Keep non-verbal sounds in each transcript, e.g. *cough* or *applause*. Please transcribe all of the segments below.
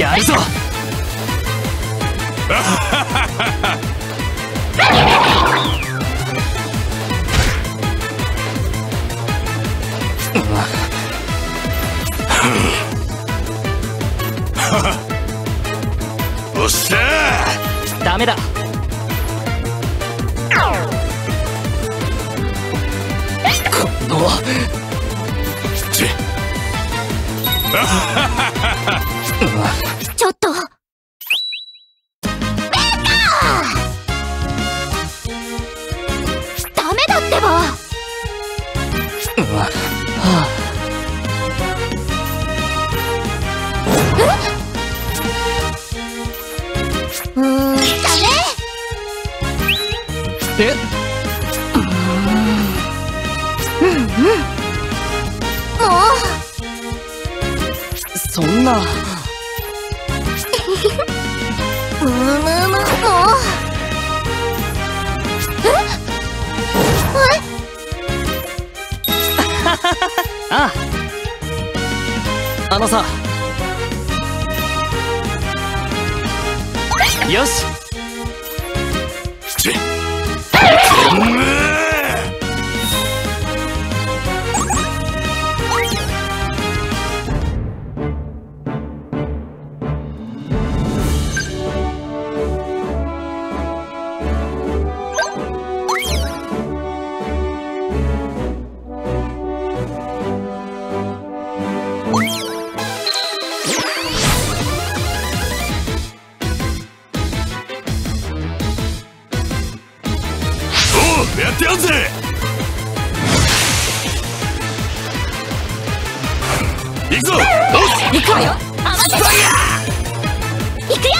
やるぞ。おっしゃダメだ。今度はちちょっと。ダメだってば。うーんダメ。え？もそんなむむむもうあああのさ。よし。やってやんぜ！行くぞ！行くわよ。合わせて行くよ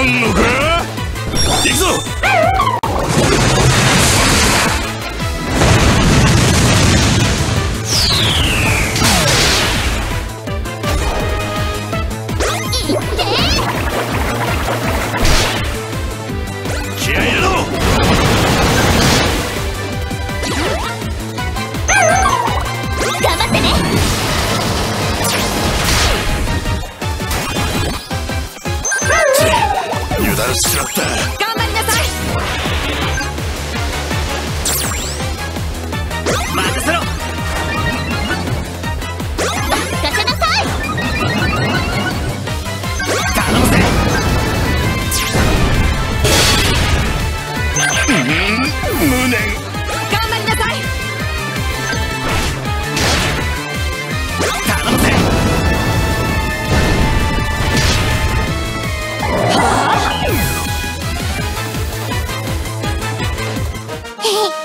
やんのか？行くぞ！Hey. *laughs*